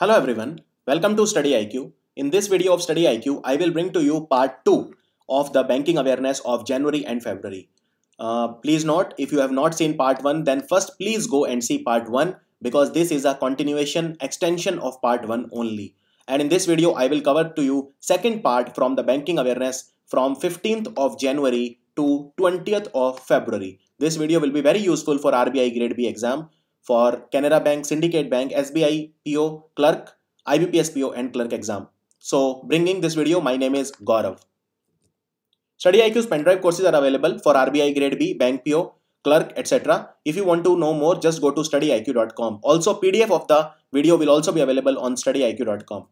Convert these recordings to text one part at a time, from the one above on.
Hello everyone, welcome to Study IQ. In this video of Study IQ, I will bring to you part 2 of the banking awareness of January and February. Uh, please note, if you have not seen part 1, then first please go and see part 1 because this is a continuation extension of part 1 only. And in this video, I will cover to you second part from the banking awareness from 15th of January to 20th of February. This video will be very useful for RBI Grade B exam for Canara Bank, Syndicate Bank, SBI, PO, Clerk, IBPS PO and Clerk exam. So bringing this video, my name is Gaurav. Study IQ's pendrive courses are available for RBI Grade B, Bank PO, Clerk, etc. If you want to know more, just go to studyiq.com. Also, PDF of the video will also be available on studyiq.com.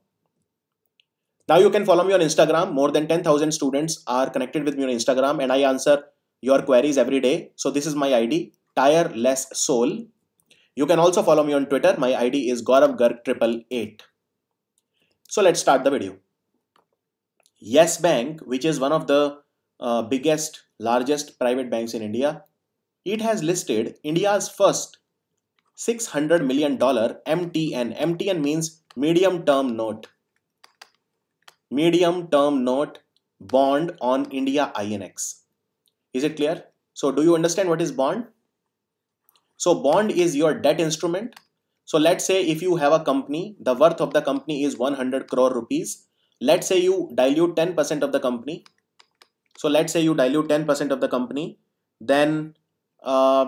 Now you can follow me on Instagram. More than 10,000 students are connected with me on Instagram and I answer your queries every day. So this is my ID, Tireless Soul. You can also follow me on Twitter. My ID is Gaurav Garg triple eight. So let's start the video. Yes Bank, which is one of the uh, biggest, largest private banks in India, it has listed India's first $600 million MTN. MTN means medium term note. Medium term note bond on India INX. Is it clear? So do you understand what is bond? So bond is your debt instrument. So let's say if you have a company, the worth of the company is 100 crore rupees. Let's say you dilute 10% of the company. So let's say you dilute 10% of the company, then uh,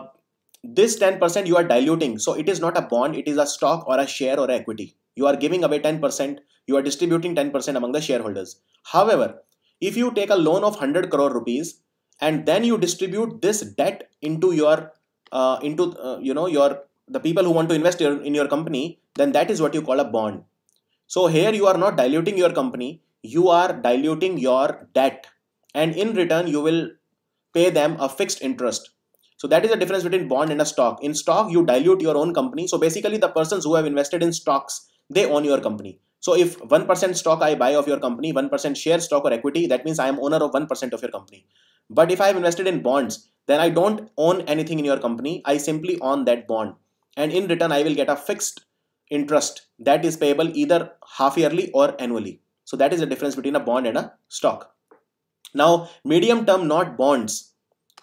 this 10% you are diluting. So it is not a bond, it is a stock or a share or equity. You are giving away 10%, you are distributing 10% among the shareholders. However, if you take a loan of 100 crore rupees and then you distribute this debt into your uh, into uh, you know your the people who want to invest in your company then that is what you call a bond. So here you are not diluting your company you are diluting your debt. And in return you will pay them a fixed interest. So that is the difference between bond and a stock. In stock you dilute your own company. So basically the persons who have invested in stocks they own your company so if 1% stock I buy of your company, 1% share stock or equity, that means I am owner of 1% of your company. But if I have invested in bonds, then I don't own anything in your company. I simply own that bond. And in return, I will get a fixed interest that is payable either half yearly or annually. So that is the difference between a bond and a stock. Now, medium term not bonds,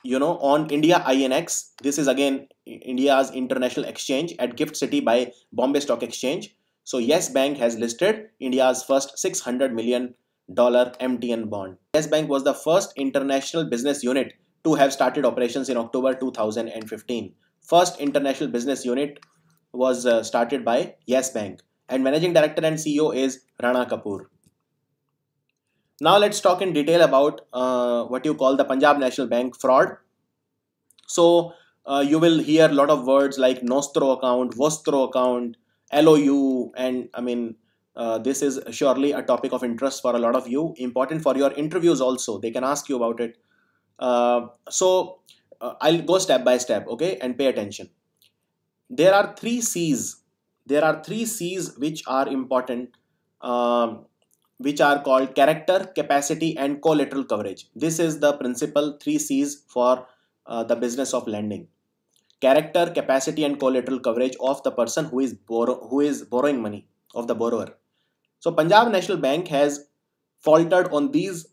you know, on India INX, this is again India's international exchange at Gift City by Bombay Stock Exchange. So Yes Bank has listed India's first 600 million dollar MTN bond. Yes Bank was the first international business unit to have started operations in October 2015. First international business unit was uh, started by Yes Bank and managing director and CEO is Rana Kapoor. Now let's talk in detail about uh, what you call the Punjab National Bank fraud. So uh, you will hear a lot of words like Nostro account, Vostro account, LOU and I mean uh, this is surely a topic of interest for a lot of you important for your interviews also. They can ask you about it. Uh, so uh, i'll go step by step okay and pay attention. There are three c's. There are three c's which are important um, which are called character capacity and collateral coverage. This is the principal three c's for uh, the business of lending character capacity and collateral coverage of the person who is borrow who is borrowing money of the borrower so Punjab National Bank has faltered on these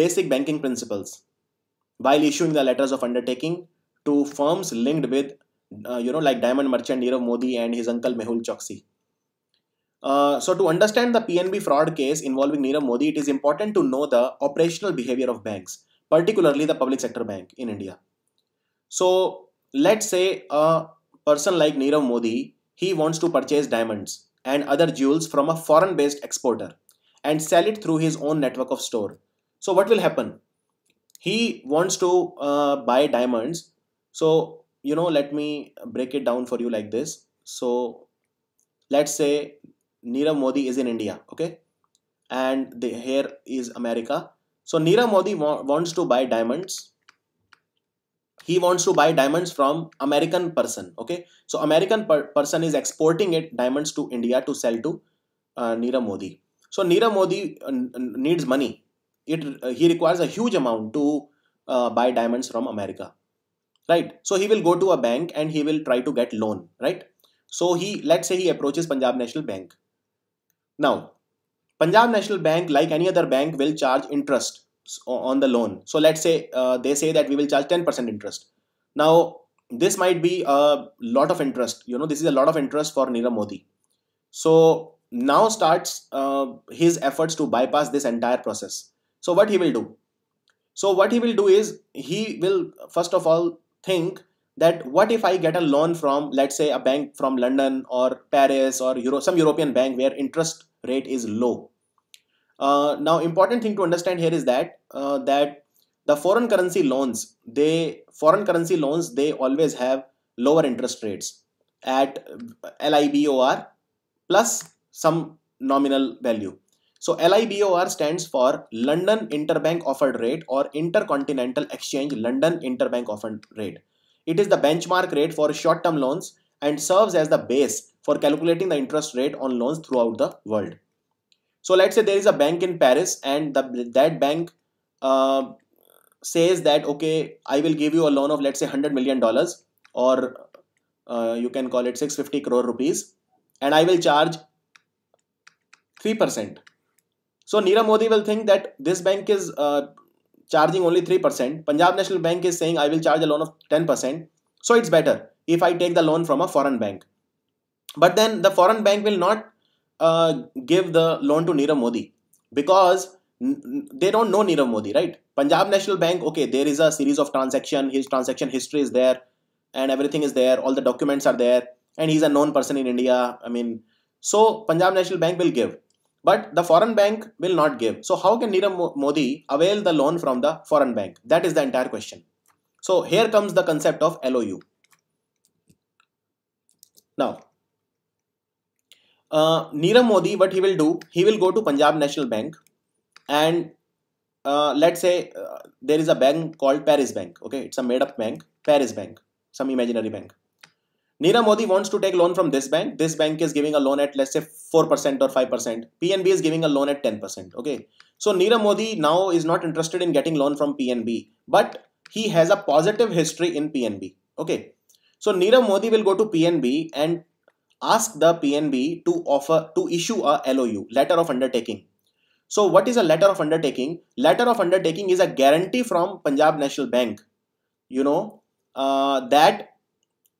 basic banking principles while issuing the letters of undertaking to firms linked with, uh, you know, like Diamond Merchant Nirav Modi and his uncle Mehul Choksi. Uh, so to understand the PNB fraud case involving Nirav Modi, it is important to know the operational behavior of banks, particularly the public sector bank in India. So let's say a person like Nirav Modi, he wants to purchase diamonds and other jewels from a foreign based exporter and sell it through his own network of store. So what will happen? He wants to uh, buy diamonds. So, you know, let me break it down for you like this. So let's say Nirav Modi is in India, okay? And the, here is America. So Nirav Modi wa wants to buy diamonds he wants to buy diamonds from american person okay? So american per person is exporting it diamonds to india to sell to uh, Nirav Modi. So Nirav Modi uh, needs money. It uh, he requires a huge amount to uh, buy diamonds from america. Right? So he will go to a bank and he will try to get loan right? So he, let's say he approaches Punjab National Bank. Now, Punjab National Bank, like any other bank, will charge interest on the loan. So let's say uh, they say that we will charge 10% interest. Now, this might be a lot of interest. You know, this is a lot of interest for Nirav Modi. So now starts uh, his efforts to bypass this entire process. So what he will do? So what he will do is he will first of all think that what if I get a loan from let's say a bank from London or Paris or Euro, some European bank where interest rate is low. Uh, now important thing to understand here is that uh, that the foreign currency loans they foreign currency loans they always have lower interest rates at LIBOR plus some nominal value. So LIBOR stands for London Interbank Offered Rate or Intercontinental Exchange London Interbank Offered Rate. It is the benchmark rate for short-term loans and serves as the base for calculating the interest rate on loans throughout the world. So let's say there is a bank in Paris and the, that bank uh, says that, okay, I will give you a loan of let's say $100 million or uh, you can call it 650 crore rupees and I will charge 3%. So Nirav Modi will think that this bank is uh, charging only 3%. Punjab National Bank is saying I will charge a loan of 10%. So it's better if I take the loan from a foreign bank. But then the foreign bank will not uh, give the loan to Nirav Modi because they don't know Nirav Modi, right? Punjab National Bank, okay, there is a series of transaction, his transaction history is there and everything is there, all the documents are there and he's a known person in India. I mean, so Punjab National Bank will give but the foreign bank will not give. So how can Nirav Modi avail the loan from the foreign bank? That is the entire question. So here comes the concept of LOU. Now, uh, Nirav Modi, what he will do, he will go to Punjab National Bank and uh, let's say uh, there is a bank called Paris Bank. Okay, it's a made up bank, Paris Bank, some imaginary bank. Nirav Modi wants to take loan from this bank. This bank is giving a loan at let's say 4% or 5%. PNB is giving a loan at 10%. Okay. So Nirav Modi now is not interested in getting loan from PNB, but he has a positive history in PNB. Okay. So Nirav Modi will go to PNB and ask the PNB to offer to issue a LOU, letter of undertaking. So what is a letter of undertaking? Letter of undertaking is a guarantee from Punjab National Bank, you know, uh, that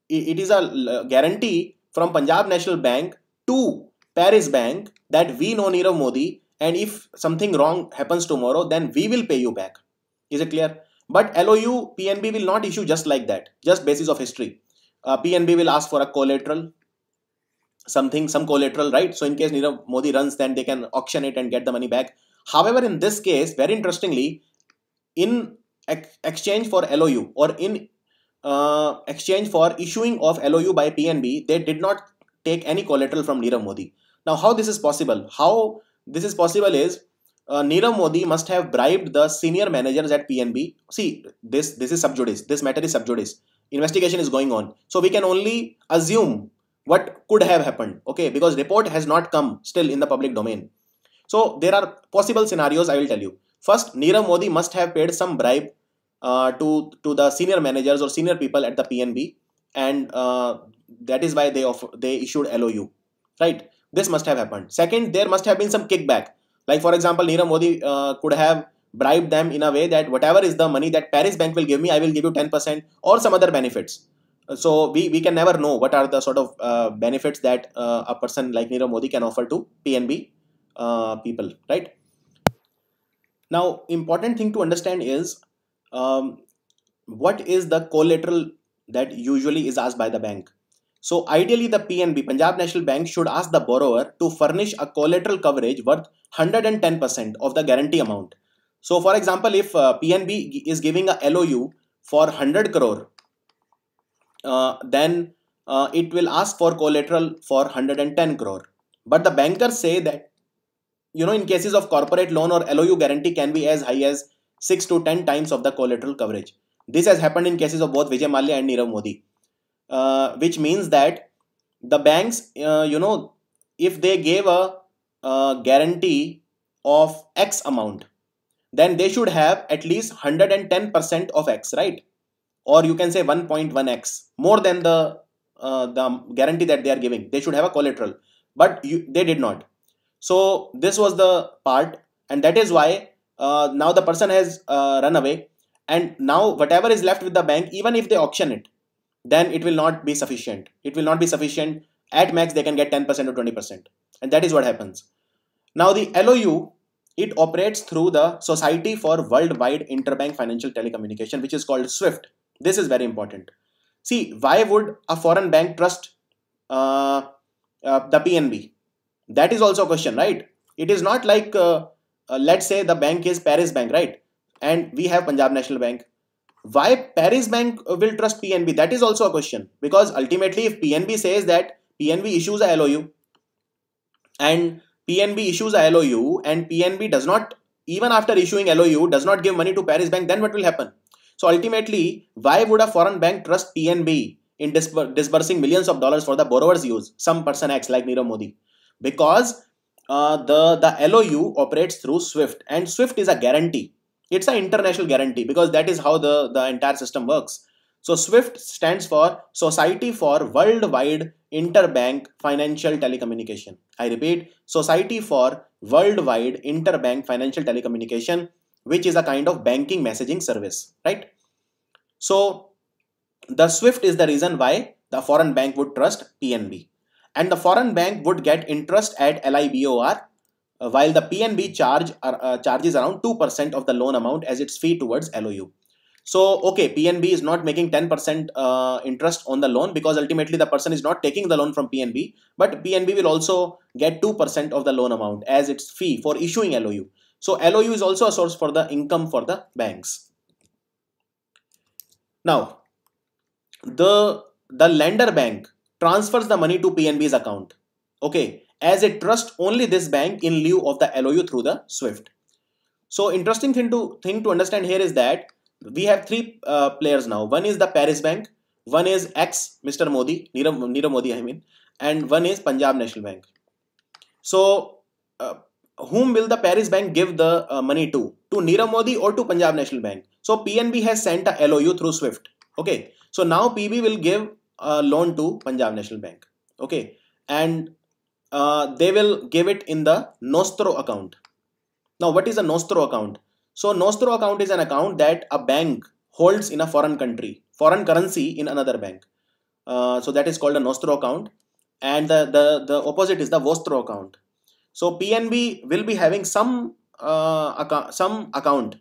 it is a guarantee from Punjab National Bank to Paris Bank that we know Nirav Modi and if something wrong happens tomorrow then we will pay you back. Is it clear? But LOU PNB will not issue just like that, just basis of history. Uh, PNB will ask for a collateral, something, some collateral, right? So in case Nirav Modi runs, then they can auction it and get the money back. However, in this case, very interestingly, in ex exchange for LOU or in uh, exchange for issuing of LOU by PNB, they did not take any collateral from Nirav Modi. Now, how this is possible? How this is possible is uh, Nirav Modi must have bribed the senior managers at PNB. See, this this is sub judice. This matter is sub judice. Investigation is going on. So we can only assume what could have happened. Okay, because report has not come still in the public domain. So there are possible scenarios. I will tell you. First, Nirav Modi must have paid some bribe uh, to to the senior managers or senior people at the PNB, and uh, that is why they offer, they issued LOU, right? This must have happened. Second, there must have been some kickback. Like for example, Nirav Modi uh, could have bribed them in a way that whatever is the money that Paris Bank will give me, I will give you 10% or some other benefits. So we, we can never know what are the sort of uh, benefits that uh, a person like Nirav Modi can offer to PNB uh, people, right? Now, important thing to understand is um, what is the collateral that usually is asked by the bank. So ideally the PNB, Punjab National Bank should ask the borrower to furnish a collateral coverage worth 110% of the guarantee amount. So for example, if uh, PNB is giving a LOU for 100 crore, then uh, it will ask for collateral for 110 crore. But the bankers say that, you know, in cases of corporate loan or LOU guarantee can be as high as 6 to 10 times of the collateral coverage. This has happened in cases of both Vijay Mallya and Nirav Modi, uh, which means that the banks, uh, you know, if they gave a uh, guarantee of X amount, then they should have at least 110% of X, right? Or you can say 1.1x, more than the uh, the guarantee that they are giving. They should have a collateral but you, they did not. So this was the part and that is why uh, now the person has uh, run away and now whatever is left with the bank even if they auction it then it will not be sufficient. It will not be sufficient. At max they can get 10% or 20% and that is what happens. Now the lou it operates through the society for worldwide interbank financial telecommunication which is called swift this is very important. See why would a foreign bank trust uh, uh, the pnb that is also a question right? It is not like uh, uh, let's say the bank is paris bank right? And we have punjab national bank. Why paris bank will trust pnb that is also a question. Because ultimately if pnb says that pnb issues a lou and pnb issues a lou and pnb does not even after issuing lou does not give money to paris bank then what will happen so ultimately why would a foreign bank trust pnb in disbursing millions of dollars for the borrower's use some person acts like nirav modi because uh, the the LOU operates through SWIFT and SWIFT is a guarantee. It's an international guarantee because that is how the, the entire system works. So SWIFT stands for Society for Worldwide Interbank Financial Telecommunication. I repeat, Society for Worldwide Interbank Financial Telecommunication, which is a kind of banking messaging service, right? So the SWIFT is the reason why the foreign bank would trust PNB and the foreign bank would get interest at LIBOR uh, while the PNB charge uh, charges around 2% of the loan amount as its fee towards LOU. So, okay, PNB is not making 10% uh, interest on the loan because ultimately the person is not taking the loan from PNB, but PNB will also get 2% of the loan amount as its fee for issuing LOU. So, LOU is also a source for the income for the banks. Now, the, the lender bank transfers the money to PNB's account. Okay, as it trusts only this bank in lieu of the LOU through the SWIFT. So interesting thing to thing to understand here is that we have three uh, players now. One is the Paris Bank, one is ex Mr. Modi, Nirav, Modi, I mean, and one is Punjab National Bank. So uh, whom will the Paris Bank give the uh, money to? To Nirav Modi or to Punjab National Bank? So PNB has sent a LOU through SWIFT. Okay, so now PB will give a loan to Punjab National Bank. Okay, and uh, they will give it in the Nostro account. Now, what is a Nostro account? So, Nostro account is an account that a bank holds in a foreign country, foreign currency in another bank. Uh, so that is called a Nostro account, and the the the opposite is the Vostro account. So PNB will be having some uh, account, some account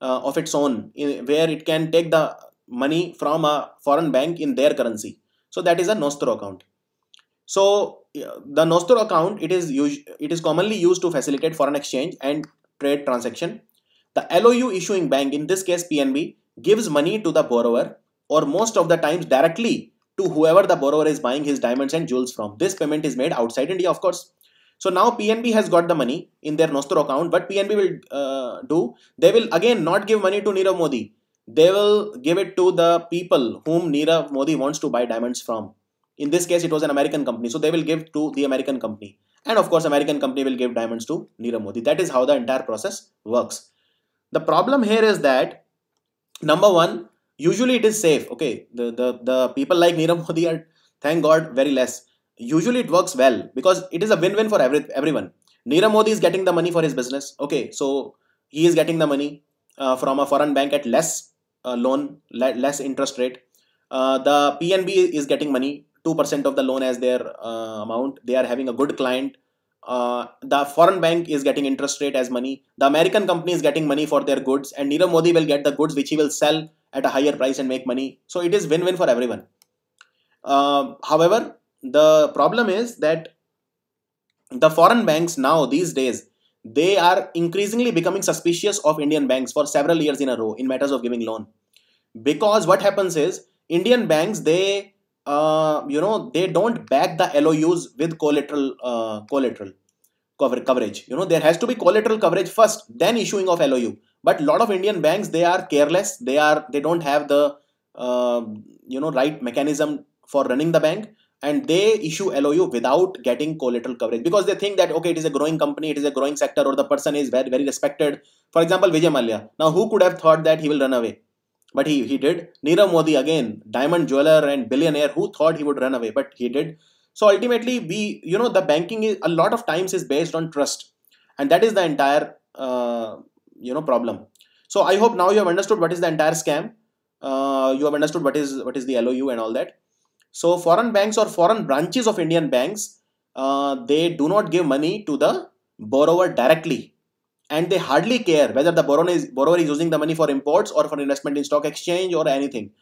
uh, of its own in, where it can take the money from a foreign bank in their currency. So that is a Nostro account. So the Nostro account it is it is commonly used to facilitate foreign exchange and trade transaction. The LOU issuing bank in this case PNB gives money to the borrower or most of the times directly to whoever the borrower is buying his diamonds and jewels from. This payment is made outside India of course. So now PNB has got the money in their Nostro account but PNB will uh, do they will again not give money to Nirav Modi they will give it to the people whom Nirav Modi wants to buy diamonds from. In this case, it was an American company, so they will give to the American company. And of course, American company will give diamonds to Nirav Modi. That is how the entire process works. The problem here is that, number one, usually it is safe. Okay, the, the, the people like Nirav Modi are, thank God, very less. Usually it works well because it is a win-win for every, everyone. Nirav Modi is getting the money for his business. Okay, so he is getting the money uh, from a foreign bank at less uh, loan, less interest rate. Uh, the PNB is getting money, 2% of the loan as their uh, amount. They are having a good client. Uh, the foreign bank is getting interest rate as money. The American company is getting money for their goods, and Nirav Modi will get the goods which he will sell at a higher price and make money. So it is win-win for everyone. Uh, however, the problem is that the foreign banks now these days they are increasingly becoming suspicious of Indian banks for several years in a row in matters of giving loan. Because what happens is Indian banks they uh, you know they don't back the LOUs with collateral uh, collateral cover coverage. You know there has to be collateral coverage first, then issuing of LOU. But a lot of Indian banks they are careless. They are they don't have the uh, you know right mechanism for running the bank and they issue LOU without getting collateral coverage because they think that okay it is a growing company it is a growing sector or the person is very very respected for example Vijay Mallya now who could have thought that he will run away but he, he did. Nirav Modi, again, diamond jeweler and billionaire who thought he would run away, but he did. So ultimately, we, you know, the banking is a lot of times is based on trust, and that is the entire, uh, you know, problem. So I hope now you have understood what is the entire scam. Uh, you have understood what is what is the LOU and all that. So foreign banks or foreign branches of Indian banks, uh, they do not give money to the borrower directly and they hardly care whether the borrower is, borrower is using the money for imports or for investment in stock exchange or anything.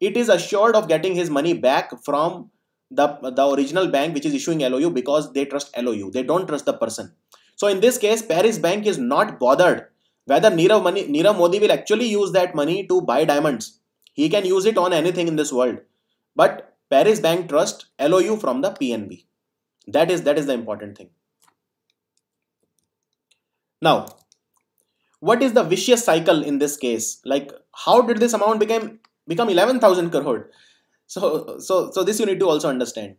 It is assured of getting his money back from the, the original bank which is issuing LOU because they trust LOU. They don't trust the person. So in this case, Paris Bank is not bothered whether Nirav, money, Modi will actually use that money to buy diamonds. He can use it on anything in this world. But Paris Bank trust LOU from the PNB. That is that is the important thing. Now, what is the vicious cycle in this case? Like, how did this amount become become 11,000 crore? So, so, so this you need to also understand.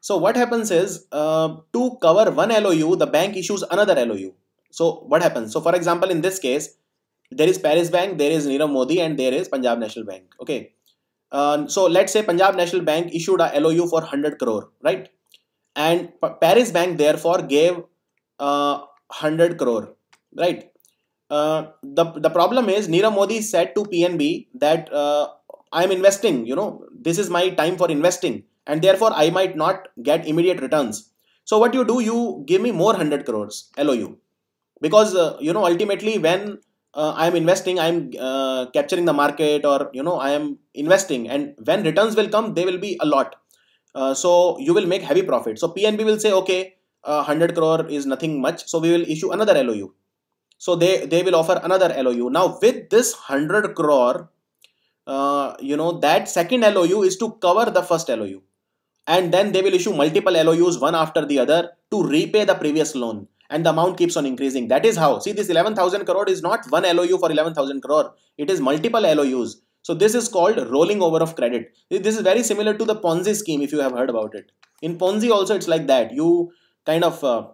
So what happens is, uh, to cover one LOU, the bank issues another LOU. So what happens? So for example, in this case, there is Paris Bank, there is Nirav Modi, and there is Punjab National Bank. Okay. Uh, so let's say Punjab National Bank issued a LOU for 100 crore, right? And Paris Bank therefore gave uh, 100 crore right? Uh, the the problem is Nirav Modi said to PNB that uh, I am investing. You know, this is my time for investing, and therefore I might not get immediate returns. So what you do, you give me more hundred crores LOU, because uh, you know ultimately when uh, I am investing, I am uh, capturing the market, or you know I am investing, and when returns will come, they will be a lot. Uh, so you will make heavy profit. So PNB will say, okay, 100 crore is nothing much, so we will issue another LOU so they they will offer another lou now with this 100 crore uh, you know that second lou is to cover the first lou and then they will issue multiple lous one after the other to repay the previous loan and the amount keeps on increasing. That is how. See this 11000 crore is not one lou for 11000 crore. It is multiple lous so this is called rolling over of credit. This is very similar to the ponzi scheme if you have heard about it. In ponzi also it's like that. You kind of uh,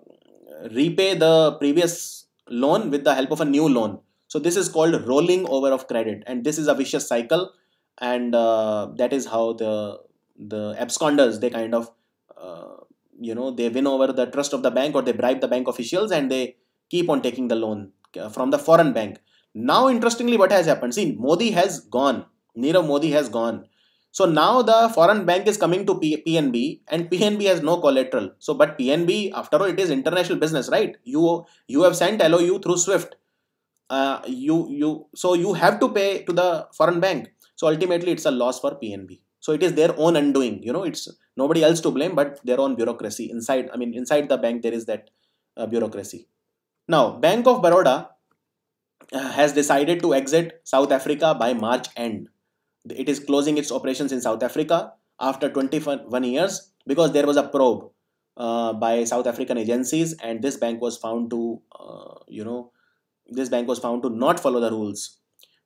repay the previous loan with the help of a new loan. So this is called rolling over of credit. And this is a vicious cycle. And uh, that is how the the absconders they kind of uh, you know they win over the trust of the bank or they bribe the bank officials and they keep on taking the loan from the foreign bank. Now interestingly what has happened see Modi has gone Nirav Modi has gone so now the foreign bank is coming to P- PNB and PNB has no collateral. So but PNB after all it is international business, right? You you have sent LOU through SWIFT. Uh, you you so you have to pay to the foreign bank. So ultimately it's a loss for PNB. So it is their own undoing. You know it's nobody else to blame but their own bureaucracy inside. I mean inside the bank there is that uh, bureaucracy. Now Bank of Baroda uh, has decided to exit South Africa by March end it is closing its operations in South Africa after 21 years because there was a probe uh, by South African agencies and this bank was found to uh, you know this bank was found to not follow the rules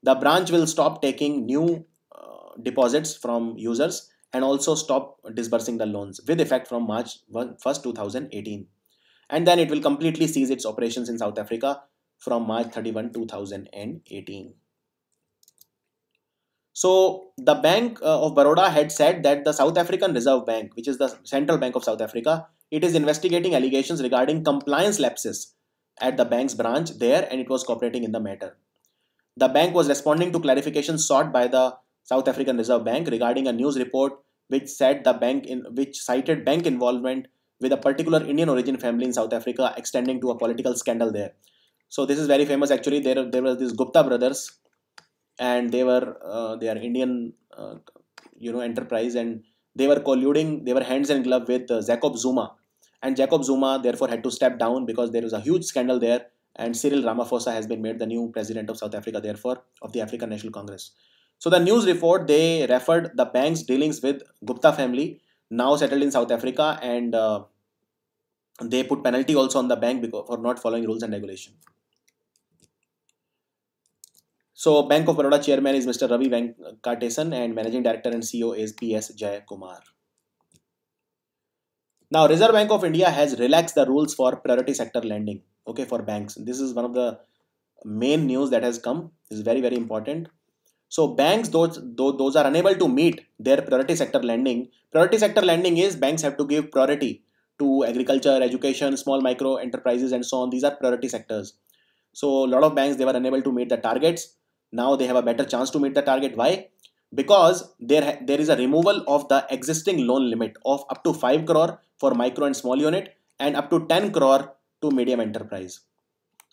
the branch will stop taking new deposits from users and also stop disbursing the loans with effect from March 1st 2018 and then it will completely cease its operations in South Africa from March 31 2018 so the Bank uh, of Baroda had said that the South African Reserve Bank, which is the central bank of South Africa, it is investigating allegations regarding compliance lapses at the bank's branch there and it was cooperating in the matter. The bank was responding to clarifications sought by the South African Reserve Bank regarding a news report which said the bank in which cited bank involvement with a particular Indian origin family in South Africa extending to a political scandal there. So this is very famous actually. There, there were these Gupta brothers and they were uh, they are Indian uh, you know enterprise and they were colluding they were hands and glove with uh, Jacob Zuma and Jacob Zuma therefore had to step down because there was a huge scandal there and Cyril Ramaphosa has been made the new president of South Africa therefore of the African National Congress so the news report they referred the bank's dealings with Gupta family now settled in South Africa and uh, they put penalty also on the bank because, for not following rules and regulation so Bank of Baroda chairman is Mr. Ravi Venkatesan and managing director and CEO is PS Jayakumar. Now Reserve Bank of India has relaxed the rules for priority sector lending okay for banks. This is one of the main news that has come. This is very very important. So banks, those, those are unable to meet their priority sector lending. Priority sector lending is banks have to give priority to agriculture, education, small micro enterprises, and so on. These are priority sectors. So a lot of banks they were unable to meet the targets. Now they have a better chance to meet the target. Why? Because there there is a removal of the existing loan limit of up to 5 crore for micro and small unit and up to 10 crore to medium enterprise.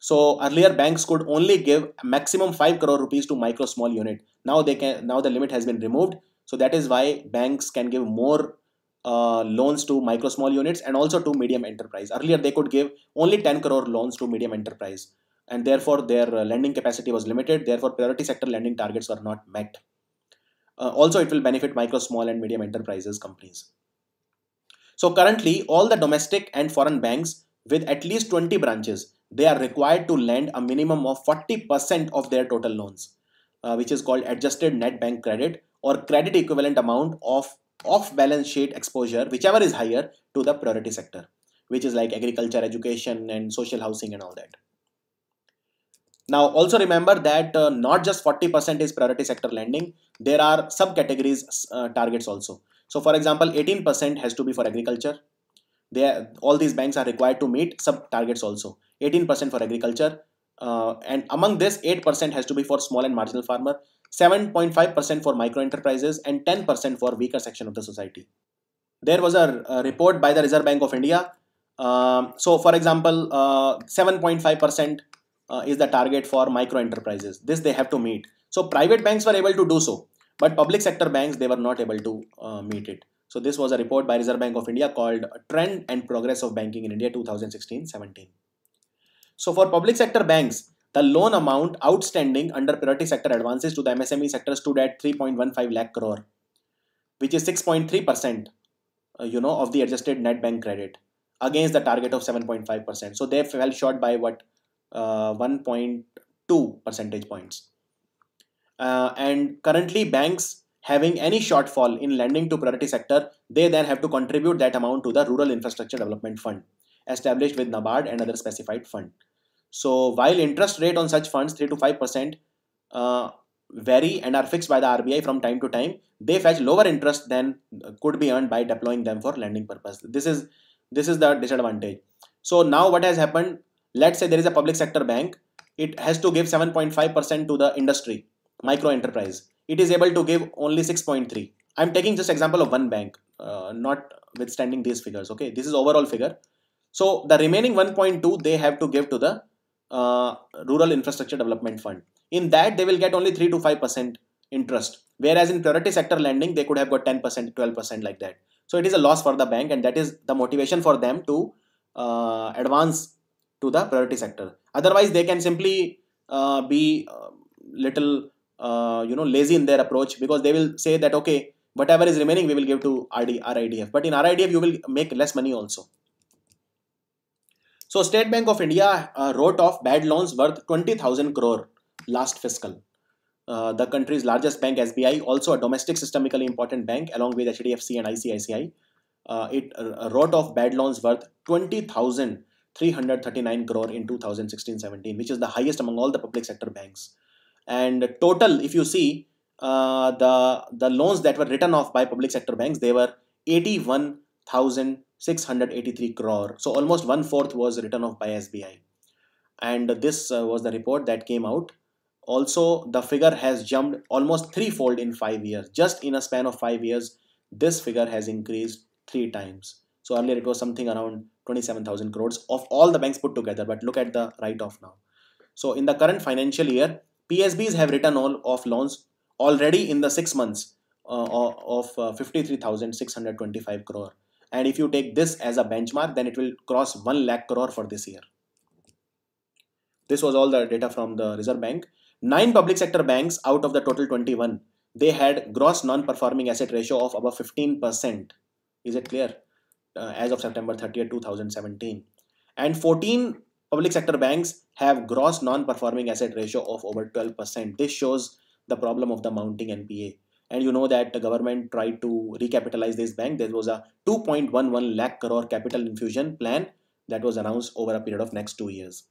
So earlier banks could only give maximum 5 crore rupees to micro small unit. Now they can now the limit has been removed. So that is why banks can give more uh, loans to micro small units and also to medium enterprise. Earlier they could give only 10 crore loans to medium enterprise and therefore their uh, lending capacity was limited. Therefore priority sector lending targets were not met. Uh, also it will benefit micro, small and medium enterprises companies. So currently all the domestic and foreign banks with at least 20 branches, they are required to lend a minimum of 40% of their total loans, uh, which is called adjusted net bank credit or credit equivalent amount of off balance sheet exposure, whichever is higher to the priority sector, which is like agriculture, education and social housing and all that. Now also remember that uh, not just 40% is priority sector lending, there are subcategories uh, targets also. So for example, 18% has to be for agriculture. They, all these banks are required to meet sub targets also. 18% for agriculture uh, and among this 8% has to be for small and marginal farmer, 7.5% for micro enterprises and 10% for weaker section of the society. There was a, report by the Reserve Bank of India. Um, so for example, 7.5% uh, uh, is the target for micro enterprises. This they have to meet. So private banks were able to do so. But public sector banks, they were not able to uh, meet it. So this was a report by Reserve Bank of India called Trend and Progress of Banking in India 2016-17. So for public sector banks, the loan amount outstanding under priority sector advances to the MSME sector stood at 3.15 lakh crore, which is 6.3% uh, you know of the adjusted net bank credit against the target of 7.5%. So they fell short by what uh, 1.2 percentage points uh, and currently banks having any shortfall in lending to priority sector, they then have to contribute that amount to the Rural Infrastructure Development Fund established with NABARD and other specified fund. So while interest rate on such funds 3 to 5% uh, vary and are fixed by the RBI from time to time, they fetch lower interest than could be earned by deploying them for lending purpose. This is this is the disadvantage. So now what has happened? Let's say there is a public sector bank. It has to give 7.5% to the industry micro enterprise it is able to give only 6.3 i'm taking just example of one bank uh, not withstanding these figures okay? This is overall figure. So the remaining 1.2 they have to give to the uh, rural infrastructure development fund. In that they will get only 3 to 5 percent interest whereas in priority sector lending they could have got 10 percent 12 percent like that. So it is a loss for the bank and that is the motivation for them to uh, advance to the priority sector. Otherwise they can simply uh, be uh, little uh, you know lazy in their approach because they will say that okay whatever is remaining we will give to RD, RIDF but in RIDF you will make less money also. So State Bank of India uh, wrote off bad loans worth 20,000 crore last fiscal. Uh, the country's largest bank SBI also a domestic systemically important bank along with HDFC and ICICI uh, it uh, wrote off bad loans worth 20,339 crore in 2016-17 which is the highest among all the public sector banks and total if you see uh, the the loans that were written off by public sector banks they were 81683 crore. So almost one fourth was written off by sbi and this uh, was the report that came out. Also the figure has jumped almost threefold in five years. Just in a span of five years this figure has increased three times. So earlier it was something around 27000 crores of all the banks put together but look at the write off now. So in the current financial year PSBs have written all of loans already in the six months uh, of uh, 53,625 crore. And if you take this as a benchmark, then it will cross 1 lakh crore for this year. This was all the data from the Reserve Bank. Nine public sector banks out of the total 21, they had gross non-performing asset ratio of above 15%. Is it clear? Uh, as of September 30th, 2017. And 14 Public sector banks have gross non-performing asset ratio of over 12%. This shows the problem of the mounting NPA. And you know that the government tried to recapitalize this bank. There was a 2.11 lakh crore capital infusion plan that was announced over a period of next two years.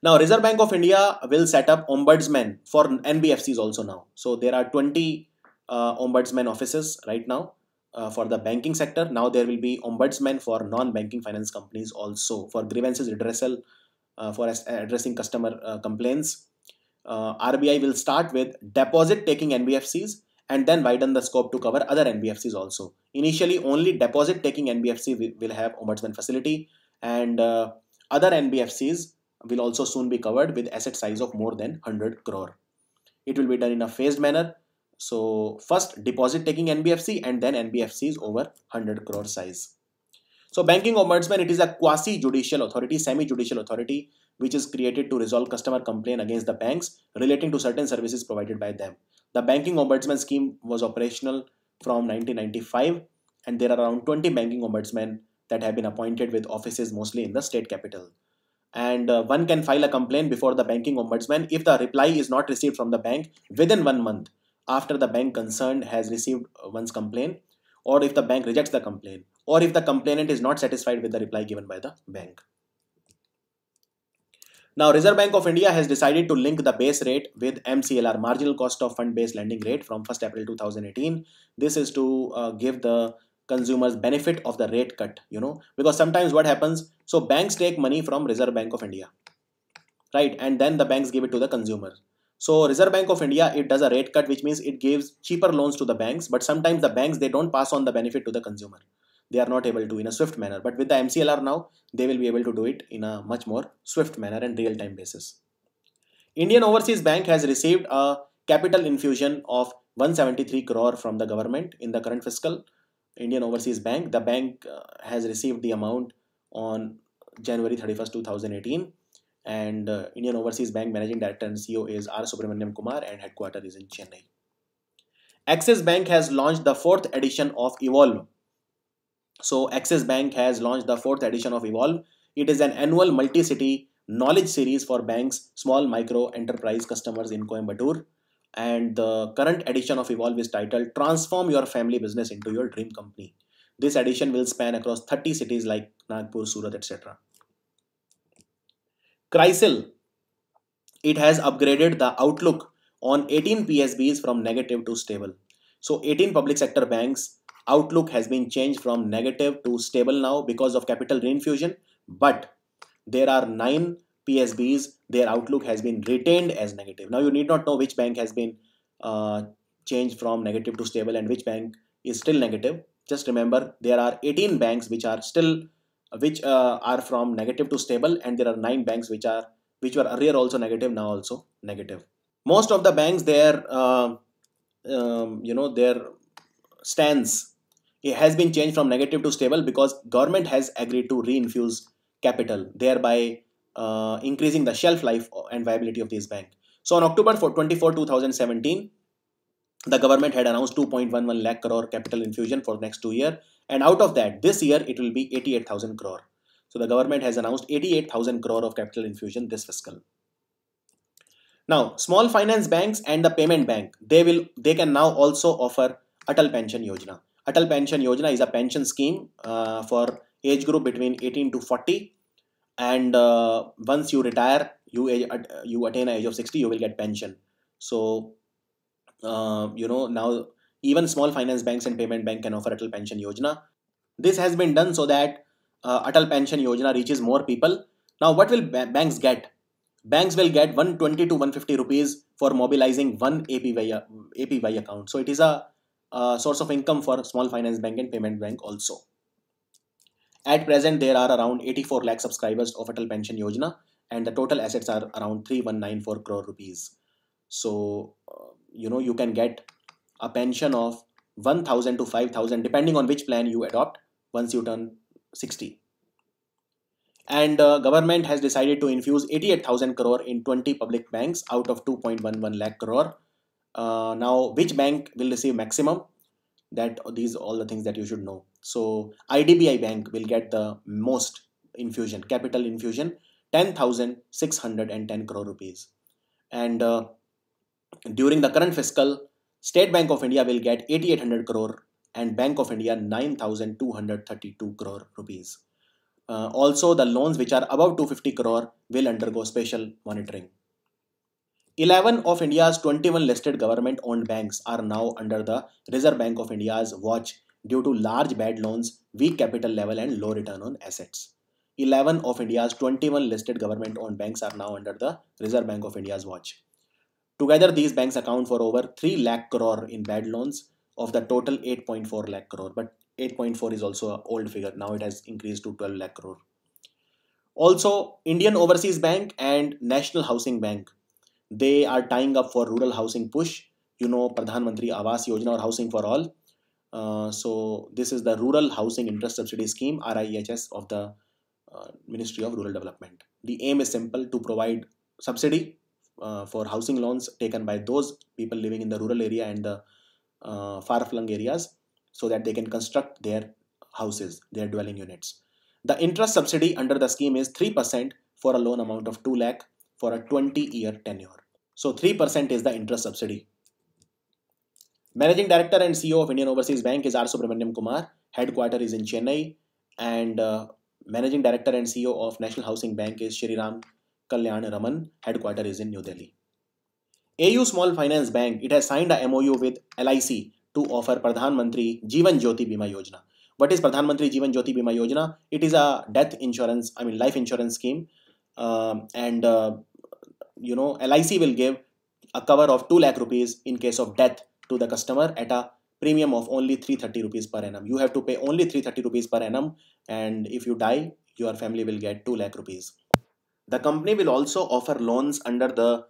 Now, Reserve Bank of India will set up ombudsman for NBFCs also now. So there are 20 uh, ombudsman offices right now uh, for the banking sector. Now there will be ombudsman for non-banking finance companies also for grievances redressal, uh, for addressing customer uh, complaints. Uh, RBI will start with deposit-taking NBFCs and then widen the scope to cover other NBFCs also. Initially, only deposit-taking NBFC will have ombudsman facility, and uh, other NBFCs will also soon be covered with asset size of more than 100 crore. It will be done in a phased manner. So first deposit taking NBFC and then NBFCs over 100 crore size. So banking ombudsman, it is a quasi-judicial authority, semi-judicial authority, which is created to resolve customer complaint against the banks relating to certain services provided by them. The banking ombudsman scheme was operational from 1995 and there are around 20 banking ombudsmen that have been appointed with offices mostly in the state capital and uh, one can file a complaint before the banking ombudsman if the reply is not received from the bank within one month after the bank concerned has received one's complaint or if the bank rejects the complaint or if the complainant is not satisfied with the reply given by the bank. Now, Reserve Bank of India has decided to link the base rate with MCLR, marginal cost of fund based lending rate from 1st April 2018. This is to uh, give the consumers benefit of the rate cut you know because sometimes what happens so banks take money from reserve bank of india right and then the banks give it to the consumer so reserve bank of india it does a rate cut which means it gives cheaper loans to the banks but sometimes the banks they don't pass on the benefit to the consumer they are not able to in a swift manner but with the mclr now they will be able to do it in a much more swift manner and real time basis indian overseas bank has received a capital infusion of 173 crore from the government in the current fiscal Indian Overseas Bank. The bank uh, has received the amount on January 31st, 2018. And uh, Indian Overseas Bank Managing Director and CEO is R. Subramaniam Kumar and headquarters is in Chennai. Axis Bank has launched the fourth edition of Evolve. So Axis Bank has launched the fourth edition of Evolve. It is an annual multi-city knowledge series for banks, small micro enterprise customers in Coimbatore and the current edition of Evolve is titled Transform Your Family Business into Your Dream Company. This edition will span across 30 cities like Nagpur, Surat, etc. Crisil, it has upgraded the outlook on 18 PSBs from negative to stable. So 18 public sector banks outlook has been changed from negative to stable now because of capital reinfusion, but there are 9 PSBs, their outlook has been retained as negative. Now you need not know which bank has been uh, changed from negative to stable and which bank is still negative. Just remember there are 18 banks which are still which uh, are from negative to stable and there are 9 banks which are which were earlier also negative now also negative. Most of the banks their uh, um, you know their stance it has been changed from negative to stable because government has agreed to reinfuse capital thereby uh, increasing the shelf life and viability of this bank. So on October 24, 2017, the government had announced 2.11 lakh crore capital infusion for the next two year, and out of that, this year it will be 88,000 crore. So the government has announced 88,000 crore of capital infusion this fiscal. Now, small finance banks and the payment bank, they will they can now also offer Atal Pension Yojana. Atal Pension Yojana is a pension scheme uh, for age group between 18 to 40 and uh, once you retire you you attain age of 60 you will get pension so uh, you know now even small finance banks and payment bank can offer atal pension yojana. This has been done so that uh, atal pension yojana reaches more people. Now what will ba banks get? Banks will get 120 to 150 rupees for mobilizing one apy apy account. So it is a, a source of income for small finance bank and payment bank also. At present, there are around 84 lakh subscribers of Atal Pension Yojana and the total assets are around 3194 crore rupees. So, uh, you know, you can get a pension of 1000 to 5000 depending on which plan you adopt once you turn 60. And uh, government has decided to infuse 88,000 crore in 20 public banks out of 2.11 lakh crore. Uh, now, which bank will receive maximum? That these all the things that you should know. So IDBI Bank will get the most infusion, capital infusion, 10,610 crore rupees. And uh, during the current fiscal, State Bank of India will get 8,800 crore and Bank of India 9,232 crore rupees. Uh, also, the loans which are above 250 crore will undergo special monitoring. 11 of India's 21 listed government owned banks are now under the Reserve Bank of India's watch due to large bad loans, weak capital level, and low return on assets. 11 of India's 21 listed government owned banks are now under the Reserve Bank of India's watch. Together, these banks account for over 3 lakh crore in bad loans of the total 8.4 lakh crore. But 8.4 is also an old figure. Now it has increased to 12 lakh crore. Also, Indian Overseas Bank and National Housing Bank, they are tying up for rural housing push. You know, Pradhan Mantri Awas Yojana or Housing for All. Uh, so this is the Rural Housing Interest Subsidy Scheme (RIHS) of the uh, Ministry of Rural Development. The aim is simple to provide subsidy uh, for housing loans taken by those people living in the rural area and the uh, far-flung areas so that they can construct their houses, their dwelling units. The interest subsidy under the scheme is 3% for a loan amount of 2 lakh for a 20 year tenure. So 3% is the interest subsidy. Managing Director and CEO of Indian Overseas Bank is R. Subramaniakumar. Headquarter is in Chennai. And uh, Managing Director and CEO of National Housing Bank is Shriram Kalyan Raman. Headquarter is in New Delhi. AU Small Finance Bank, it has signed a MOU with LIC to offer Pradhan Mantri Jeevan Jyoti Bima Yojana. What is Pradhan Mantri Jeevan Jyoti Bima Yojana? It is a death insurance, I mean life insurance scheme, um, and uh, you know LIC will give a cover of 2 lakh rupees in case of death to the customer at a premium of only 330 rupees per annum. You have to pay only 330 rupees per annum, and if you die, your family will get 2 lakh rupees. The company will also offer loans under the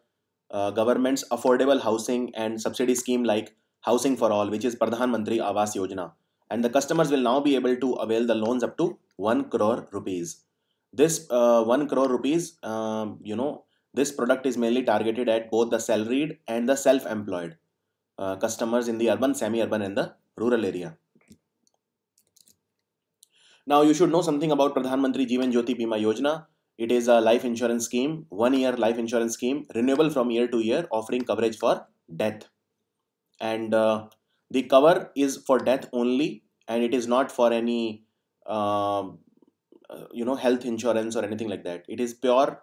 uh, government's affordable housing and subsidy scheme like Housing for All, which is Pradhan Mantri Awas Yojana. And the customers will now be able to avail the loans up to 1 crore rupees. This uh, 1 crore rupees, um, you know, this product is mainly targeted at both the salaried and the self employed uh, customers in the urban, semi urban, and the rural area. Now, you should know something about Pradhan Mantri Jeevan Jyoti Bima Yojana. It is a life insurance scheme, one year life insurance scheme, renewable from year to year, offering coverage for death. And uh, the cover is for death only, and it is not for any, uh, you know, health insurance or anything like that. It is pure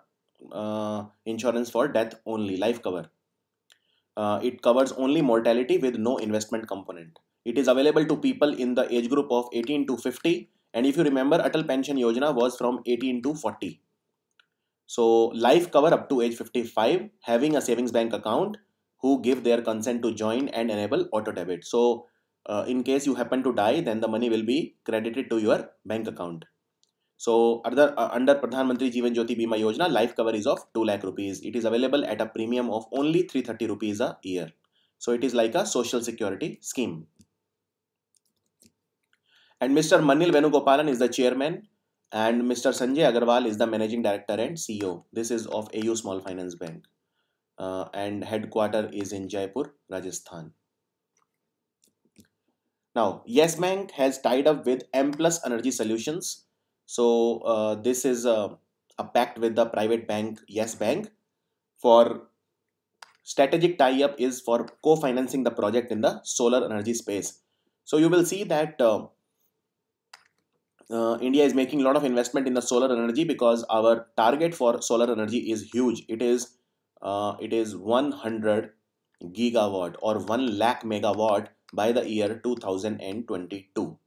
uh, insurance for death only, life cover. Uh, it covers only mortality with no investment component. It is available to people in the age group of 18 to 50. And if you remember, Atal Pension Yojana was from 18 to 40. So life cover up to age 55 having a savings bank account who give their consent to join and enable auto debit. So uh, in case you happen to die then the money will be credited to your bank account. So other, uh, under Pradhan Mantri Jeevan Jyoti Bima Yojana life cover is of 2 lakh rupees. It is available at a premium of only 330 rupees a year. So it is like a social security scheme. And Mr. Mannil Venugopalan is the chairman and Mr. Sanjay Agarwal is the managing director and CEO. This is of AU Small Finance Bank uh, and headquarter is in Jaipur, Rajasthan. Now, Yes Bank has tied up with Amplus Energy Solutions. So uh, this is a, a pact with the private bank Yes Bank for strategic tie-up is for co-financing the project in the solar energy space. So you will see that uh, uh, India is making a lot of investment in the solar energy because our target for solar energy is huge. It is uh, it is 100 gigawatt or 1 lakh megawatt by the year 2022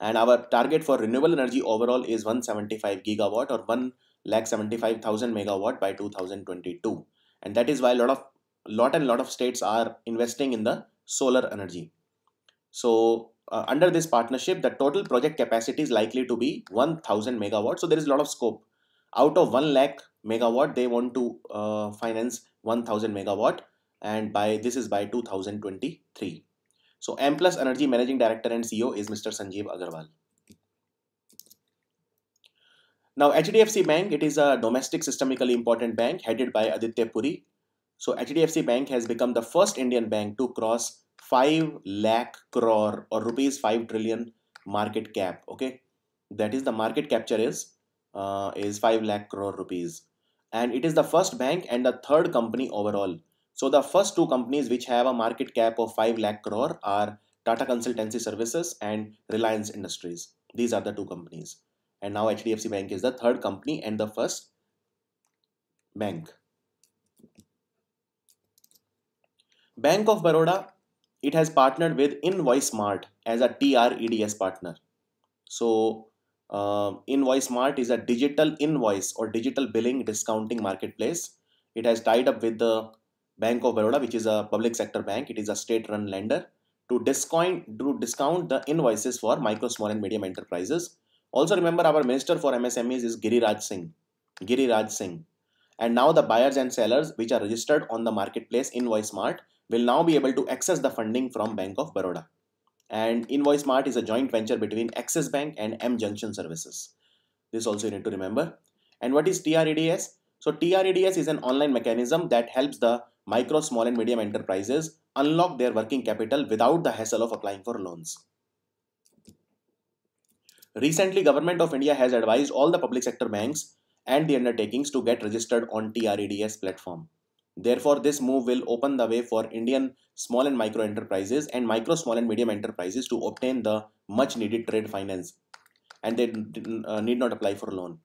and our target for renewable energy overall is 175 gigawatt or 1 lakh 75,000 megawatt by 2022 and that is why a lot of lot and lot of states are investing in the solar energy. So uh, under this partnership, the total project capacity is likely to be 1000 megawatt. So there is a lot of scope. Out of 1 lakh megawatt, they want to uh, finance 1000 megawatt, and by this is by 2023. So Amplus Energy Managing Director and CEO is Mr. Sanjeev Agarwal. Now HDFC Bank, it is a domestic systemically important bank headed by Aditya Puri. So HDFC Bank has become the first Indian bank to cross 5 lakh crore or rupees 5 trillion market cap okay? That is the market capture is uh, is 5 lakh crore rupees. And it is the first bank and the third company overall. So the first two companies which have a market cap of 5 lakh crore are Tata Consultancy Services and Reliance Industries. These are the two companies. And now HDFC Bank is the third company and the first bank. Bank of Baroda, it has partnered with InvoiceMart as a TREDS partner. So uh, InvoiceMart is a digital invoice or digital billing discounting marketplace. It has tied up with the Bank of Baroda, which is a public sector bank. It is a state-run lender to discount to discount the invoices for micro, small, and medium enterprises. Also remember our minister for MSMEs is Giriraj Singh. Giriraj Singh. And now the buyers and sellers which are registered on the marketplace InvoiceMart will now be able to access the funding from Bank of Baroda. And InvoiceMart is a joint venture between Axis Bank and mjunction Services. This also you need to remember. And what is TREDS? So TREDS is an online mechanism that helps the micro, small and medium enterprises unlock their working capital without the hassle of applying for loans. Recently, Government of India has advised all the public sector banks and the undertakings to get registered on TREDS platform. Therefore, this move will open the way for Indian small and micro enterprises and micro, small and medium enterprises to obtain the much needed trade finance and they uh, need not apply for loan.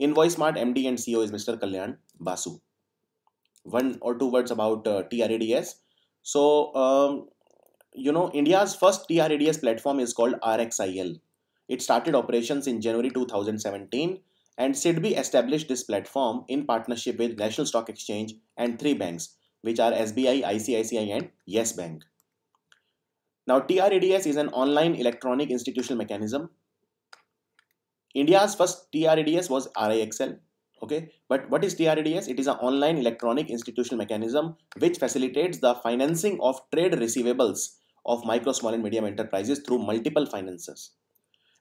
InvoiceMart MD and CEO is Mr. Kalyan Basu. One or two words about uh, TREDS. So, um, you know, India's first TREDS platform is called RXIL. It started operations in January 2017 and SIDBI established this platform in partnership with National Stock Exchange and three banks, which are SBI, ICICI, and Yes Bank. Now, TREDS is an online electronic institutional mechanism. India's first TREDS was RIXL. Okay, but what is TREDS? It is an online electronic institutional mechanism which facilitates the financing of trade receivables of micro, small, and medium enterprises through multiple finances.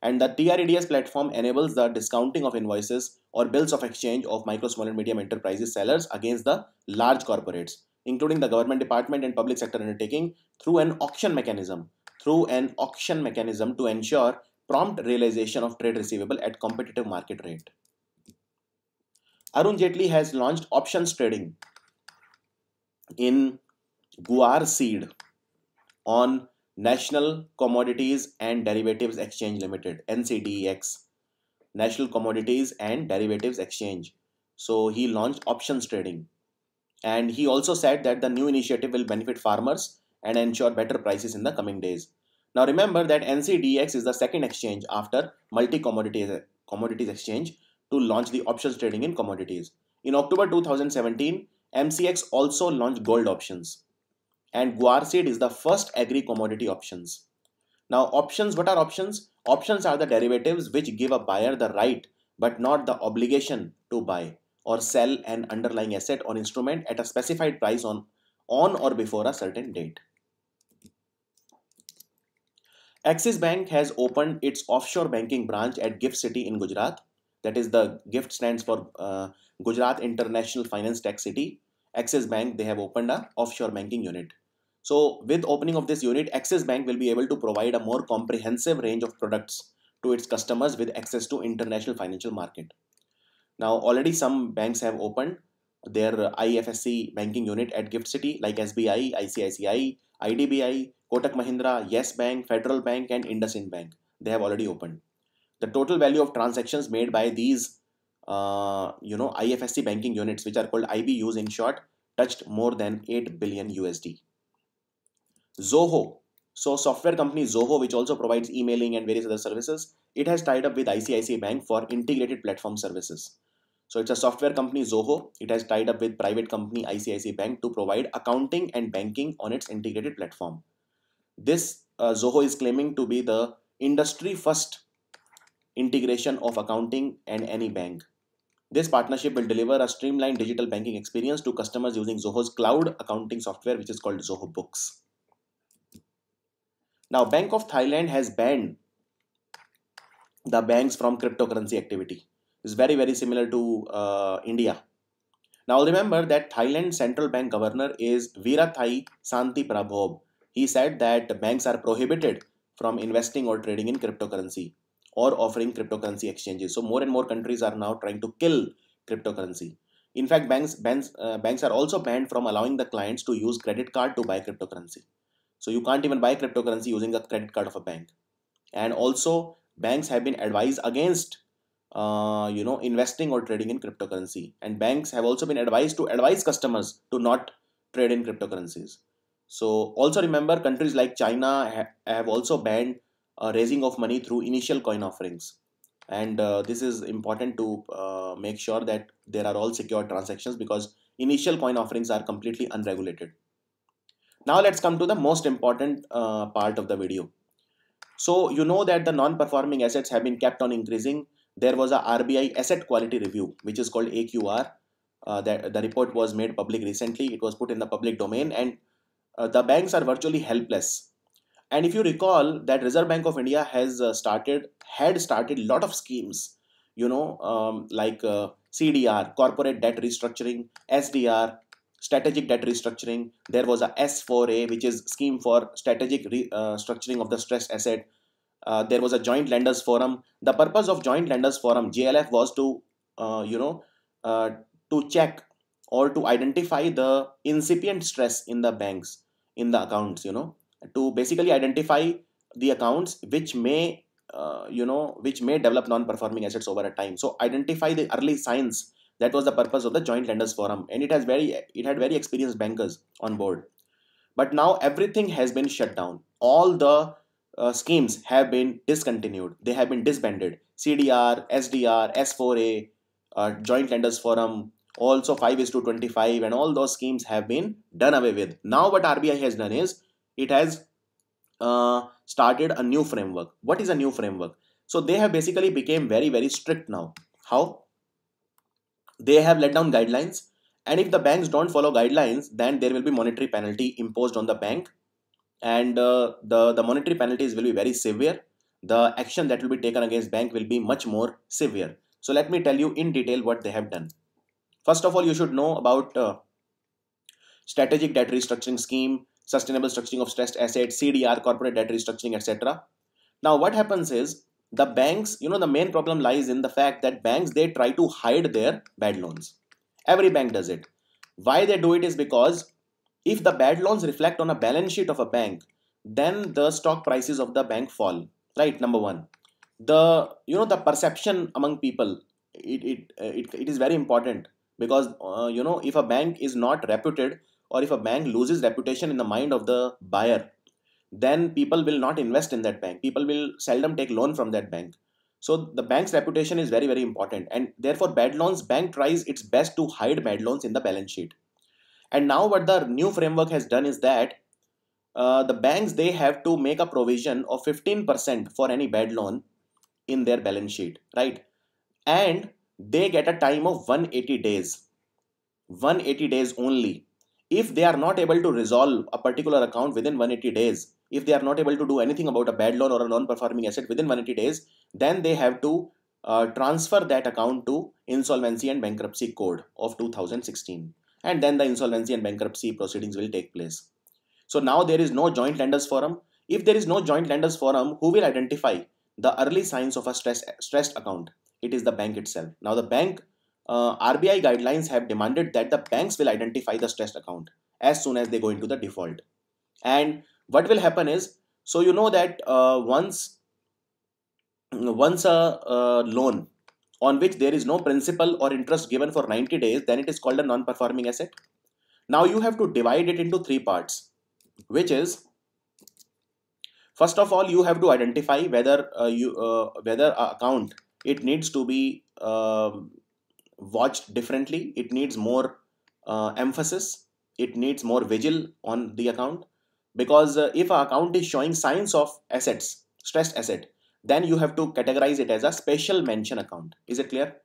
And the TREDS platform enables the discounting of invoices or bills of exchange of micro, small, and medium enterprises sellers against the large corporates, including the government department and public sector undertaking through an auction mechanism. Through an auction mechanism to ensure prompt realization of trade receivable at competitive market rate. Arun Jaitley has launched options trading in Guar Seed on National Commodities and Derivatives Exchange Limited, NCDEX, National Commodities and Derivatives Exchange. So he launched options trading. And he also said that the new initiative will benefit farmers and ensure better prices in the coming days. Now remember that NCDEX is the second exchange after multi commodities commodities exchange to launch the options trading in commodities. In October 2017, MCX also launched gold options and Guarseed is the first agri commodity options. Now options, what are options? Options are the derivatives which give a buyer the right but not the obligation to buy or sell an underlying asset or instrument at a specified price on, on or before a certain date. Axis Bank has opened its offshore banking branch at GIFT City in Gujarat. That is the GIFT stands for uh, Gujarat International Finance Tech City. Axis Bank, they have opened a offshore banking unit. So with opening of this unit, Axis Bank will be able to provide a more comprehensive range of products to its customers with access to international financial market. Now already some banks have opened their IFSC banking unit at Gift City like SBI, ICICI, IDBI, Kotak Mahindra, Yes Bank, Federal Bank and IndusInd Bank. They have already opened. The total value of transactions made by these uh, you know IFSC banking units which are called IBUs in short touched more than 8 billion USD. Zoho. So software company Zoho, which also provides emailing and various other services, it has tied up with ICICI Bank for integrated platform services. So it's a software company Zoho. It has tied up with private company ICICI Bank to provide accounting and banking on its integrated platform. This uh, Zoho is claiming to be the industry first integration of accounting and any bank. This partnership will deliver a streamlined digital banking experience to customers using Zoho's cloud accounting software, which is called Zoho Books. Now, Bank of Thailand has banned the banks from cryptocurrency activity. It's very, very similar to uh, India. Now, remember that Thailand central bank governor is Veerathai Santiprabhob. He said that banks are prohibited from investing or trading in cryptocurrency or offering cryptocurrency exchanges. So, more and more countries are now trying to kill cryptocurrency. In fact, banks, banks, uh, banks are also banned from allowing the clients to use credit card to buy cryptocurrency. So you can't even buy cryptocurrency using the credit card of a bank. And also banks have been advised against uh, you know investing or trading in cryptocurrency. And banks have also been advised to advise customers to not trade in cryptocurrencies. So also remember countries like china ha have also banned uh, raising of money through initial coin offerings. And uh, this is important to uh, make sure that there are all secure transactions because initial coin offerings are completely unregulated now let's come to the most important uh, part of the video. So you know that the non-performing assets have been kept on increasing. There was a RBI asset quality review which is called AQR uh, that the report was made public recently. It was put in the public domain and uh, the banks are virtually helpless. And if you recall that reserve bank of india has uh, started had started a lot of schemes you know um, like uh, cdr corporate debt restructuring sdr strategic debt restructuring. There was a s4a which is scheme for strategic restructuring uh, of the stressed asset. Uh, there was a joint lenders forum. The purpose of joint lenders forum jlf was to uh, you know uh, to check or to identify the incipient stress in the banks in the accounts you know to basically identify the accounts which may uh, you know which may develop non-performing assets over a time. So identify the early signs that was the purpose of the joint lenders forum and it has very it had very experienced bankers on board but now everything has been shut down all the uh, schemes have been discontinued. They have been disbanded. CDR, SDR, S4A, uh, Joint Lenders Forum, also 5 is to 25 and all those schemes have been done away with. Now what RBI has done is it has uh, started a new framework. What is a new framework? So they have basically became very very strict now. How? They have let down guidelines. And if the banks don't follow guidelines then there will be monetary penalty imposed on the bank. And uh, the the monetary penalties will be very severe. The action that will be taken against bank will be much more severe. So let me tell you in detail what they have done. First of all you should know about uh, strategic debt restructuring scheme sustainable structuring of stressed assets cdr corporate debt restructuring etc now what happens is the banks you know the main problem lies in the fact that banks they try to hide their bad loans every bank does it why they do it is because if the bad loans reflect on a balance sheet of a bank, then the stock prices of the bank fall. Right, number one. The you know the perception among people it it it, it is very important because uh, you know if a bank is not reputed or if a bank loses reputation in the mind of the buyer then people will not invest in that bank. People will seldom take loan from that bank. So the bank's reputation is very very important and therefore bad loans bank tries its best to hide bad loans in the balance sheet. And now what the new framework has done is that uh, the banks they have to make a provision of 15% for any bad loan in their balance sheet right? And they get a time of 180 days. 180 days only. If they are not able to resolve a particular account within 180 days if they are not able to do anything about a bad loan or a non-performing asset within 180 days then they have to uh, transfer that account to insolvency and bankruptcy code of 2016 and then the insolvency and bankruptcy proceedings will take place. So now there is no joint lenders forum. If there is no joint lenders forum, who will identify the early signs of a stress, stressed account? It is the bank itself. Now the bank uh, RBI guidelines have demanded that the banks will identify the stressed account as soon as they go into the default. And what will happen is, so you know that uh, once once a, a loan on which there is no principal or interest given for 90 days, then it is called a non-performing asset. Now you have to divide it into three parts, which is first of all you have to identify whether uh, you uh, whether account it needs to be uh, watched differently. It needs more uh, emphasis. It needs more vigil on the account because uh, if a account is showing signs of assets, stressed asset, then you have to categorize it as a special mention account. Is it clear?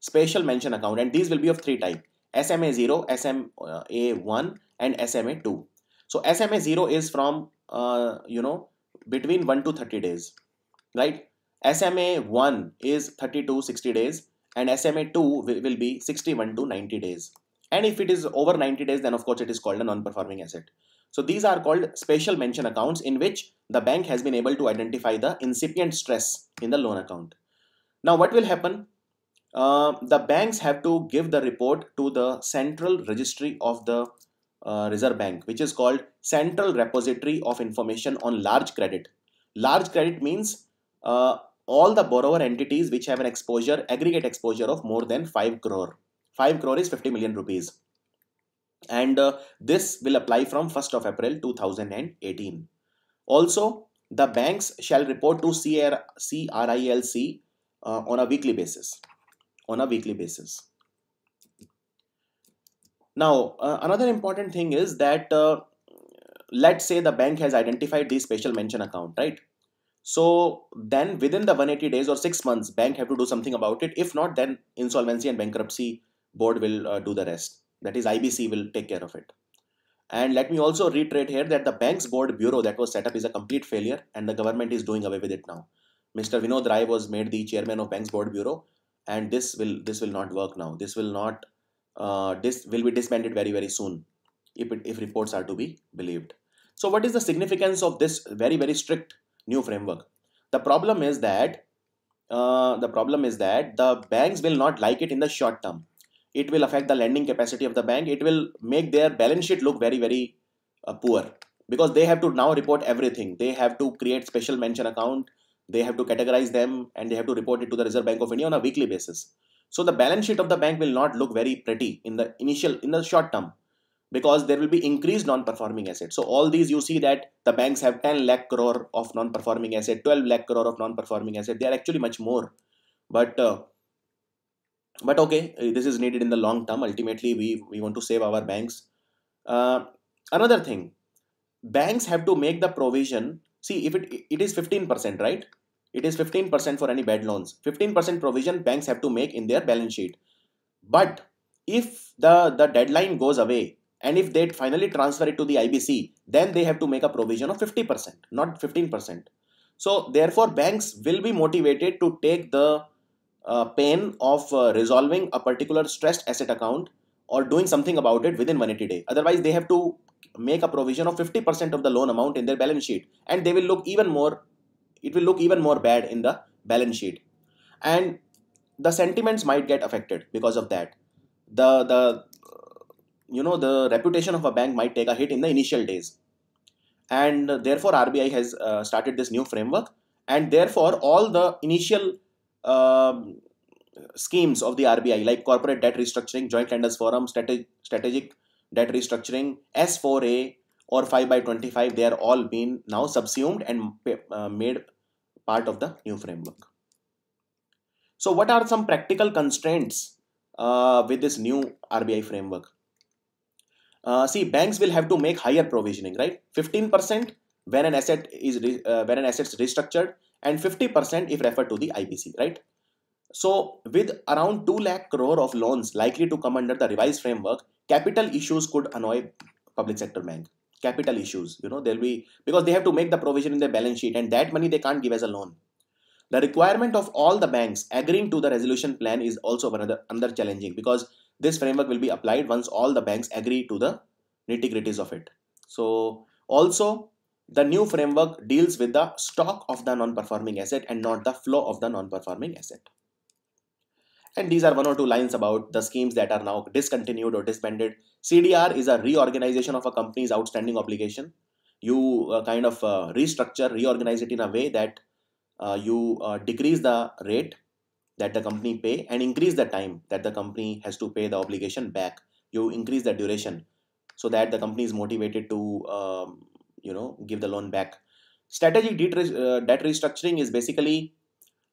Special mention account and these will be of three type. Sma 0 sma 1 and sma 2 so sma 0 is from uh, you know between 1 to 30 days right? Sma 1 is 30 to 60 days and sma 2 will be 61 to 90 days. And if it is over 90 days then of course it is called a non-performing asset so these are called special mention accounts in which the bank has been able to identify the incipient stress in the loan account. Now what will happen? Uh, the banks have to give the report to the central registry of the uh, Reserve Bank which is called Central Repository of Information on Large Credit. Large credit means uh, all the borrower entities which have an exposure, aggregate exposure of more than 5 crore. 5 crore is 50 million rupees. And uh, this will apply from 1st of April 2018. Also, the banks shall report to CR, CRILC uh, on a weekly basis. On a weekly basis. Now, uh, another important thing is that uh, let's say the bank has identified the special mention account, right? So then within the 180 days or six months, bank have to do something about it. If not, then insolvency and bankruptcy board will uh, do the rest. That is IBC will take care of it. And let me also reiterate here that the bank's board bureau that was set up is a complete failure and the government is doing away with it now. Mr. Vinod Rai was made the chairman of bank's board bureau and this will this will not work now. This will not uh, this will be disbanded very very soon if, it, if reports are to be believed. So what is the significance of this very very strict new framework? The problem is that uh, the problem is that the banks will not like it in the short term it will affect the lending capacity of the bank. It will make their balance sheet look very very uh, poor. Because they have to now report everything. They have to create special mention account. They have to categorize them and they have to report it to the reserve bank of india on a weekly basis. So the balance sheet of the bank will not look very pretty in the initial in the short term. Because there will be increased non-performing assets. So all these you see that the banks have 10 lakh crore of non-performing asset 12 lakh crore of non-performing asset. They are actually much more. But uh, but okay uh, this is needed in the long term. Ultimately we we want to save our banks. Uh, another thing banks have to make the provision. See if it it is 15% right? It is 15% for any bad loans. 15% provision banks have to make in their balance sheet. But if the the deadline goes away and if they finally transfer it to the ibc then they have to make a provision of 50% not 15% so therefore banks will be motivated to take the pain of uh, resolving a particular stressed asset account or doing something about it within 180 days. Otherwise, they have to make a provision of 50% of the loan amount in their balance sheet and they will look even more, it will look even more bad in the balance sheet. And the sentiments might get affected because of that. The, the, you know, the reputation of a bank might take a hit in the initial days. And therefore, RBI has uh, started this new framework and therefore all the initial um, schemes of the RBI like corporate debt restructuring, joint lenders forum, strategic, strategic debt restructuring, S4A or 5 by 25, they are all been now subsumed and uh, made part of the new framework. So what are some practical constraints uh, with this new RBI framework? Uh, see, banks will have to make higher provisioning, right? 15% when an asset is uh, when an asset is restructured and 50% if referred to the IBC, right? So with around 2 lakh crore of loans likely to come under the revised framework, capital issues could annoy public sector bank. Capital issues, you know, there'll be because they have to make the provision in their balance sheet and that money they can't give as a loan. The requirement of all the banks agreeing to the resolution plan is also another, another challenging because this framework will be applied once all the banks agree to the nitty gritties of it. So also the new framework deals with the stock of the non-performing asset and not the flow of the non-performing asset. And these are one or two lines about the schemes that are now discontinued or disbanded. CDR is a reorganization of a company's outstanding obligation. You uh, kind of uh, restructure, reorganize it in a way that uh, you uh, decrease the rate that the company pay and increase the time that the company has to pay the obligation back. You increase the duration so that the company is motivated to um, you know give the loan back. Strategic debt, uh, debt restructuring is basically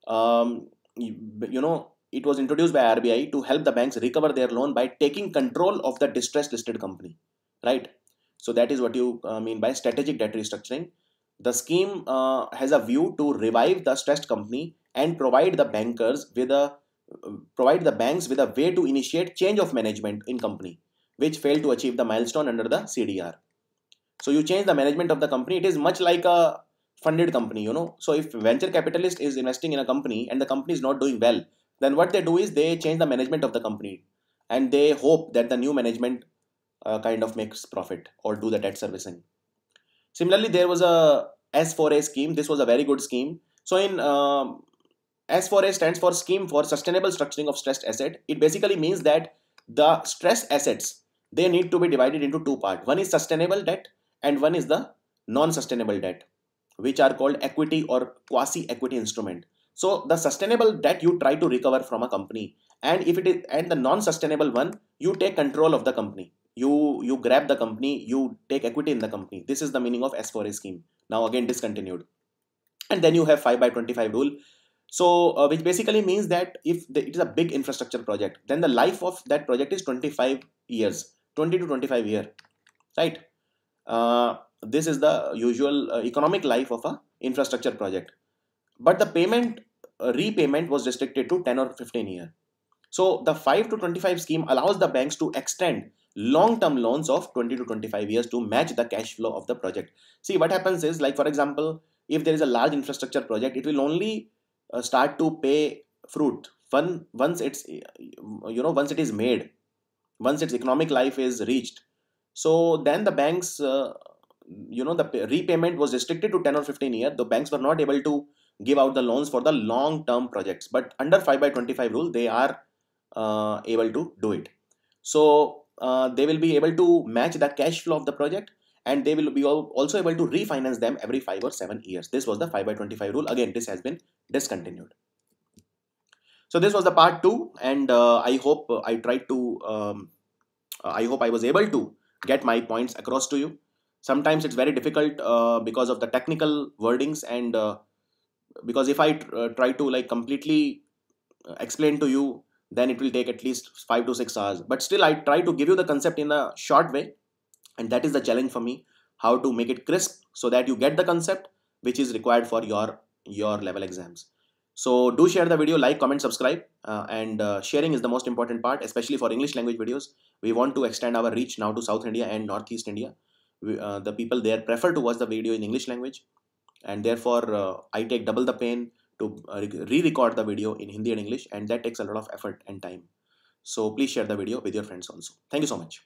um, you, you know it was introduced by RBI to help the banks recover their loan by taking control of the distressed listed company right? So that is what you uh, mean by strategic debt restructuring. The scheme uh, has a view to revive the stressed company and provide the bankers with a provide the banks with a way to initiate change of management in company which failed to achieve the milestone under the CDR so you change the management of the company it is much like a funded company you know. So if venture capitalist is investing in a company and the company is not doing well then what they do is they change the management of the company and they hope that the new management uh, kind of makes profit or do the debt servicing. Similarly there was a s4a scheme. This was a very good scheme. So in um, s4a stands for scheme for sustainable structuring of stressed asset. It basically means that the stress assets they need to be divided into two parts. One is sustainable debt and one is the non-sustainable debt which are called equity or quasi-equity instrument. So the sustainable debt you try to recover from a company and if it is and the non-sustainable one you take control of the company. You you grab the company you take equity in the company. This is the meaning of s4a scheme. Now again discontinued. And then you have 5 by 25 rule. So uh, which basically means that if the, it is a big infrastructure project then the life of that project is 25 years 20 to 25 year right uh, this is the usual uh, economic life of a infrastructure project. But the payment uh, repayment was restricted to 10 or 15 year. So the 5 to 25 scheme allows the banks to extend long-term loans of 20 to 25 years to match the cash flow of the project. See what happens is like for example if there is a large infrastructure project it will only uh, start to pay fruit when once it's you know once it is made once its economic life is reached so then the banks uh, you know the repayment was restricted to 10 or 15 years the banks were not able to give out the loans for the long term projects. But under 5 by 25 rule they are uh, able to do it. So uh, they will be able to match the cash flow of the project and they will be also able to refinance them every 5 or 7 years. This was the 5 by 25 rule. Again this has been discontinued. So this was the part 2 and uh, i hope i tried to um, i hope i was able to get my points across to you. Sometimes it's very difficult uh, because of the technical wordings and uh, because if i uh, try to like completely uh, explain to you then it will take at least 5 to 6 hours. But still i try to give you the concept in a short way and that is the challenge for me how to make it crisp so that you get the concept which is required for your your level exams so do share the video like comment subscribe uh, and uh, sharing is the most important part especially for english language videos. We want to extend our reach now to south india and northeast india. We, uh, the people there prefer to watch the video in english language and therefore uh, i take double the pain to uh, re-record the video in hindi and english and that takes a lot of effort and time. So please share the video with your friends also. Thank you so much